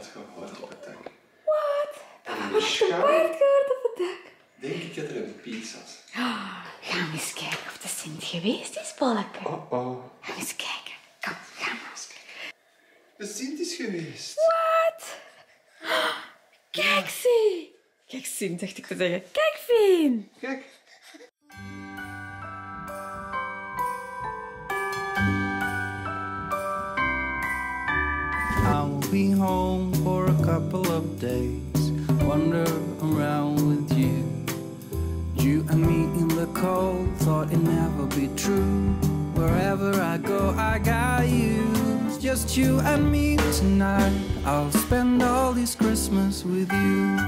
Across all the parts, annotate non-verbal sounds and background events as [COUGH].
had gehoord op het dak. Wat? Schaduw paard gehoord op het dak? denk ik dat er een piet zat. Gaan we eens kijken of de Sint geweest is, Bolleke. Oh oh. Gaan we eens kijken. Kom, gaan we eens kijken. De Sint is geweest. Wat? Kijk, zie. Kijk, Sint, dacht ik te zeggen. Kijk, Fien. Kijk. Be home for a couple of days. Wander around with you. You and me in the cold, thought it'd never be true. Wherever I go, I got you. It's just you and me tonight. I'll spend all this Christmas with you.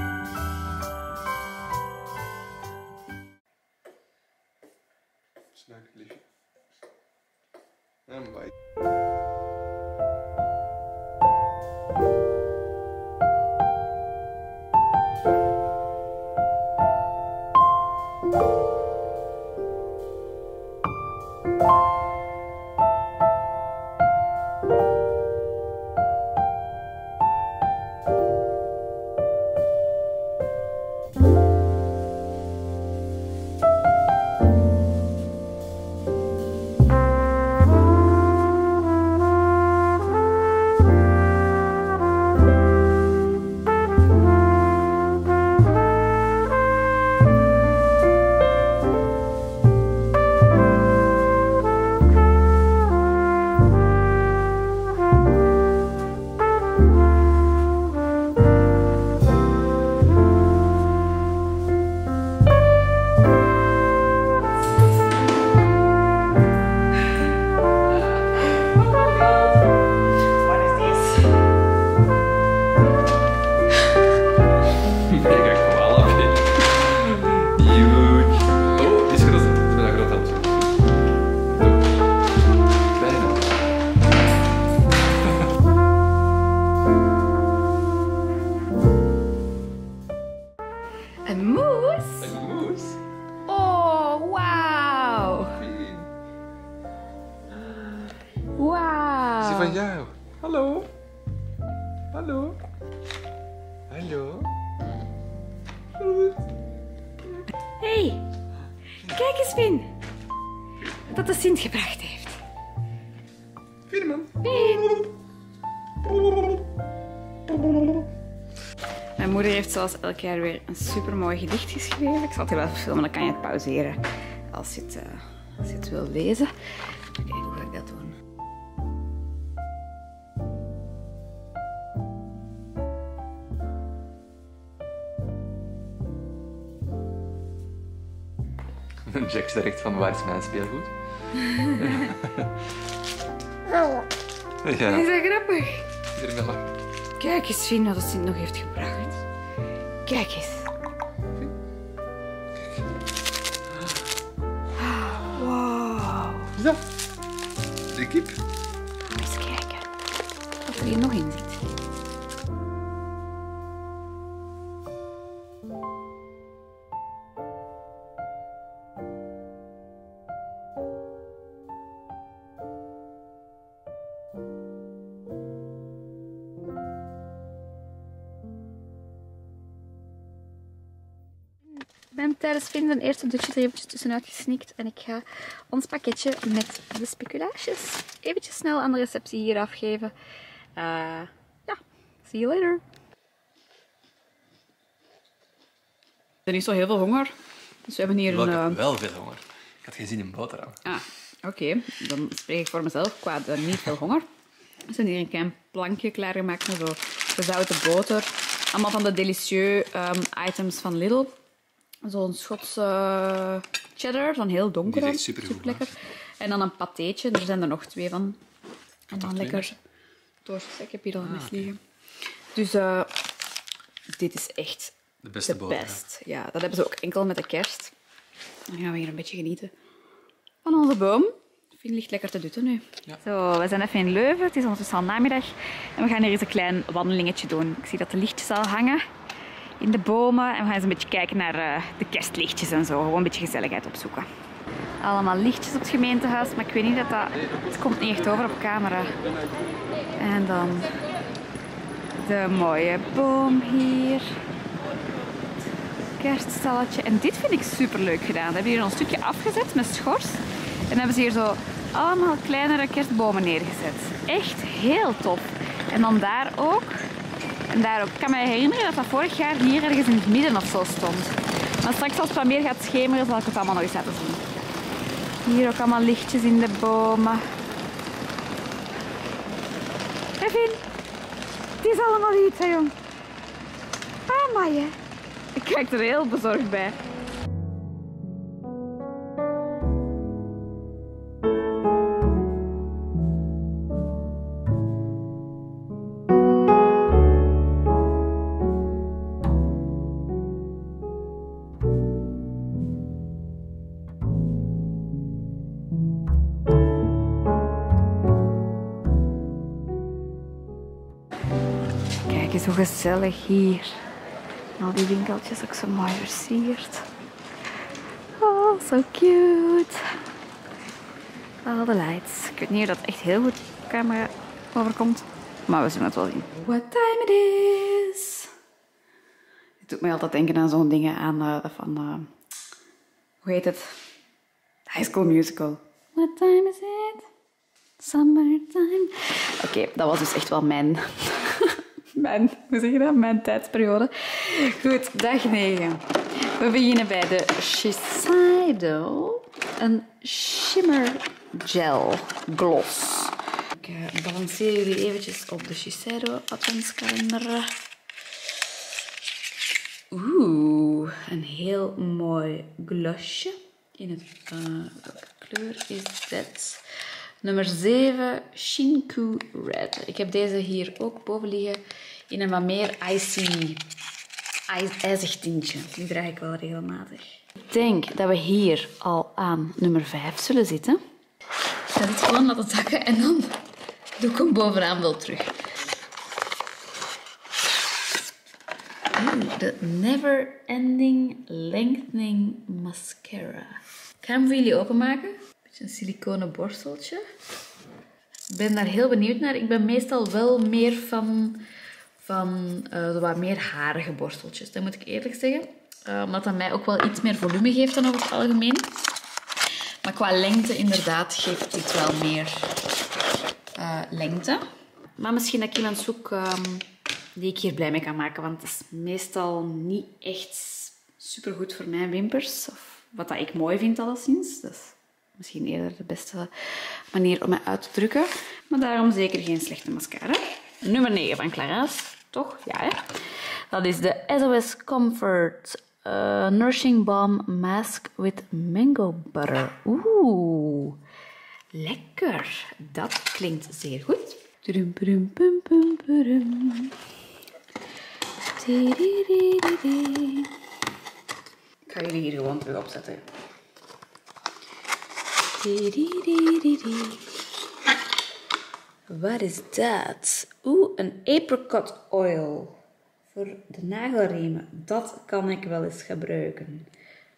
Música Een moes? Een moes. Oh, wauw. Wauw. Is die van jou? Hallo? Hallo? Hallo? Hey, kijk eens, Fien. Wat de Sint gebracht heeft. Firman. Mijn moeder heeft zoals elk jaar weer een supermooi gedicht geschreven. Ik zal het hier wel filmen, dan kan je het pauzeren als je het, eh, als je het wil lezen. Kijken, hoe ga ik dat doen? [LAUGHS] Jack is direct van waar is mijn speelgoed? [LAUGHS] ja, Is dat grappig? Kijk eens, Fien, wat Sint nog heeft gebracht. Eens. Wow. Dat? De kip? Eens kijken wat er hier nog in zit. Tijdens vinden de eerste dutjes er eventjes tussenuit gesnikt. En ik ga ons pakketje met de speculaasjes eventjes snel aan de receptie hier afgeven. Eh, ja, see you later. Ik heb niet zo heel veel honger. Dus we hebben hier Wel, ik een... heb eh, wel veel honger. Ik had geen zin in boterham. Ah, oké. Dan spreek ik voor mezelf. Ik had eh, niet veel honger. We zijn hier een klein plankje klaargemaakt met zo gezouten boter. Allemaal van de delicieux ehm, items van Lidl. Zo'n Schotse cheddar, zo'n heel donker. Die is echt supergoed, lekker. En dan een patéetje. Er zijn er nog twee van. En dan lekker toastjes. Ik heb hier al een liggen. Dus eh, dit is echt De beste de boterham. best. Ja, dat hebben ze ook enkel met de kerst. Dan gaan we hier een beetje genieten van onze boom. Fien ligt lekker te dutten nu. Ja. Zo, we zijn even in Leuven. Het is ondertussen al namiddag. En we gaan hier eens een klein wandelingetje doen. Ik zie dat de lichtjes al hangen in de bomen. En we gaan eens een beetje kijken naar eh, de kerstlichtjes en zo. Gewoon een beetje gezelligheid opzoeken. Allemaal lichtjes op het gemeentehuis. Maar ik weet niet dat dat... Het komt niet echt over op camera. En dan De mooie boom hier. Kerststalletje. En dit vind ik super leuk gedaan. Ze hebben hier een stukje afgezet met schors. En hebben ze hier zo allemaal kleinere kerstbomen neergezet. Echt heel tof. En dan daar ook. En daar ook. Ik kan me herinneren dat dat vorig jaar hier ergens in het midden of zo stond. Maar straks als het wat meer gaat schemeren, zal ik het allemaal nog eens laten zien. Hier ook allemaal lichtjes in de bomen. Kevin, het is allemaal iets, hè, jong. Ah, maar. Ik kijk er heel bezorgd bij. Hoe gezellig hier. Al die winkeltjes ook zo mooi versierd. Oh, so cute. All the lights. Ik weet niet of dat echt heel goed op camera overkomt. Maar we zullen het wel zien. What time it is. Het doet mij altijd denken aan zo'n dingen aan eh, van... eh, hoe heet het? High School Musical. What time is it? Summertime. Oké, dat was dus echt wel mijn... mijn, hoe zeg je dat? Mijn tijdsperiode. Goed, dag 9. We beginnen bij de Shiseido. Een shimmer gel gloss. Ik eh, balanceer jullie eventjes op de Shiseido adventskalender. Oeh, een heel mooi glossje. In het, eh, welke kleur is dit? Nummer 7, Shinku Red. Ik heb deze hier ook boven liggen in een wat meer icy, ij- ijzig tintje. Die draag ik wel regelmatig. Ik denk dat we hier al aan nummer 5 zullen zitten. Ik ga dit gewoon laten zakken en dan doe ik hem bovenaan wel terug. De Never Ending Lengthening Mascara. Ik ga hem voor jullie openmaken. Een siliconen borsteltje. Ik ben daar heel benieuwd naar. Ik ben meestal wel meer van, van eh, de wat meer harige borsteltjes. Dat moet ik eerlijk zeggen. Eh, omdat dat mij ook wel iets meer volume geeft dan over het algemeen. Maar qua lengte inderdaad geeft dit wel meer eh, lengte. Maar misschien dat ik iemand zoek ehm, die ik hier blij mee kan maken. Want het is meestal niet echt supergoed voor mijn wimpers. Of wat dat ik mooi vind alleszins. Is misschien eerder de beste manier om mij uit te drukken. Maar daarom zeker geen slechte mascara. Nummer 9 van Clara's. Toch? Ja, hè? Dat is de SOS Comfort eh, Nourishing Balm Mask with Mango Butter. Oeh, lekker. Dat klinkt zeer goed. Ik ga jullie hier gewoon terug opzetten. Wat is dat? Oeh, een apricot oil. Voor de nagelriemen. Dat kan ik wel eens gebruiken.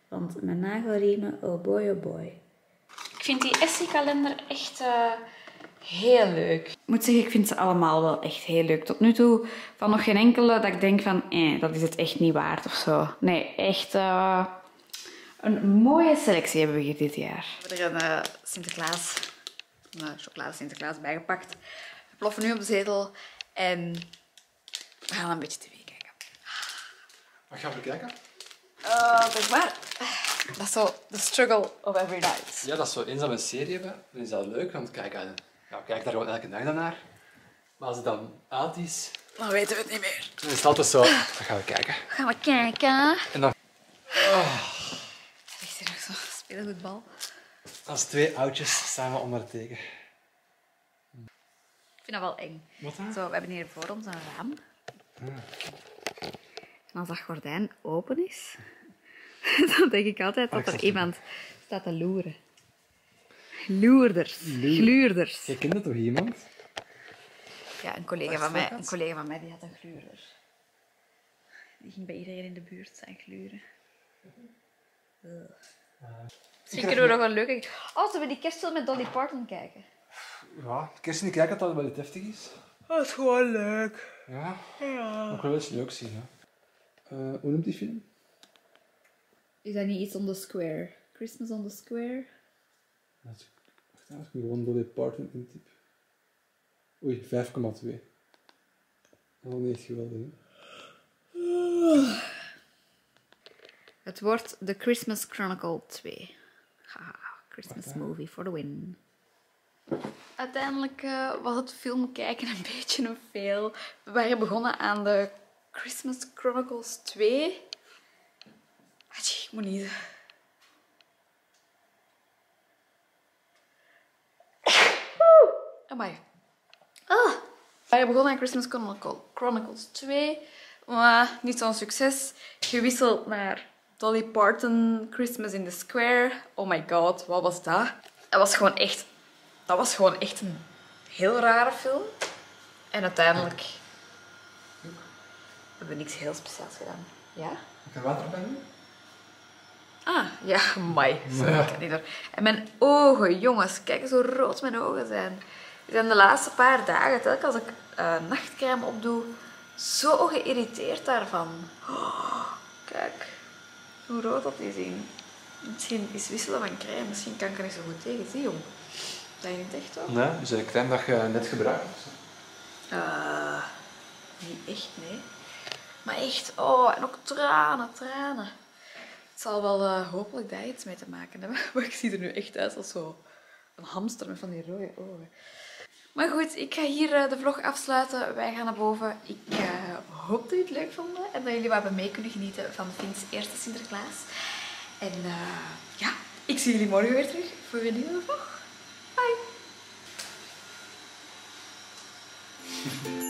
Want mijn nagelriemen, oh boy, oh boy. Ik vind die Essie-kalender echt eh, heel leuk. Ik moet zeggen, ik vind ze allemaal wel echt heel leuk. Tot nu toe van nog geen enkele dat ik denk van, eh, dat is het echt niet waard of zo. Nee, echt eh, een mooie selectie hebben we hier dit jaar. We hebben er een eh, Sinterklaas, een eh, chocolade Sinterklaas bijgepakt. We ploffen nu op de zetel en we gaan een beetje tv kijken. Wat gaan we kijken? Uh, zeg maar. Dat is zo de struggle of every night. Ja, dat is zo eens dat we een serie hebben, dan is dat leuk, want kijk, ja, kijk daar gewoon elke dag naar. Maar als het dan uit is, Dan weten we het niet meer. dan is het altijd zo, dan gaan we kijken. Gaan we kijken. En dan, nog speelgoedbal. als twee oudjes samen onder het teken. Ik vind dat wel eng. Wat dan? Zo, we hebben hier voor ons een raam. En als dat gordijn open is, [LAUGHS] dan denk ik altijd dat er iemand staat te loeren. Loerders. Gluurders. Je kent dat toch iemand? Ja, een collega, van mij, een collega van mij die had een gluurder. Die ging bij iedereen in de buurt zijn gluren. Ugh. Misschien kunnen we nog wel leuk... Oh, zullen we die kerstfilm met Dolly Parton kijken? Ja, kerst niet kijken dat het wel iets heftig is. Dat is gewoon leuk. Ja, Ja. ook wel eens leuk zien. Hè. Eh, hoe noemt die film? Is dat niet iets on the square? Christmas on the square? Dat is- Wacht even, gewoon Dolly Parton intyp. Oei, 5,2. Dat is niet echt geweldig, hè? Het wordt The Christmas Chronicle 2. Haha, Christmas movie for the win. Uiteindelijk eh, was het film kijken een [LAUGHS] beetje een veel. We waren begonnen aan de Christmas Chronicles 2. Atje, ik moet niet. [LAUGHS] Amai. Ah. We waren begonnen aan Christmas Chronicle- Chronicles 2. Maar niet zo'n succes. Gewisseld naar Dolly Parton Christmas in the Square. Oh my god, wat was dat? Dat was gewoon echt, dat was gewoon echt een heel rare film. En uiteindelijk hebben we niks heel speciaals gedaan. Ja? Heb je water bij me? Ah, ja, mai. Sorry, ik kan niet door. En mijn ogen, jongens, kijk eens hoe rood mijn ogen zijn. Die zijn de laatste paar dagen, telkens als ik eh, nachtcrème opdoe, zo geïrriteerd daarvan. Oh, kijk, hoe rood dat die zien. Misschien is wisselen van crème, misschien kan ik er niet zo goed tegen. Zie jong. Dat je niet echt hoor. Nee, is dat een crème dat je net gebruikt? Eh, niet echt, nee. Maar echt, oh, en ook tranen, tranen. Het zal wel eh, hopelijk daar iets mee te maken hebben. [LAUGHS] Maar ik zie er nu echt uit als zo een hamster met van die rode ogen. Maar goed, ik ga hier eh, de vlog afsluiten. Wij gaan naar boven. Ik eh, hoop dat jullie het leuk vonden en dat jullie wat hebben mee kunnen genieten van Fins eerste Sinterklaas. En eh, ja, ik zie jullie morgen weer terug voor een nieuwe vlog. Bye!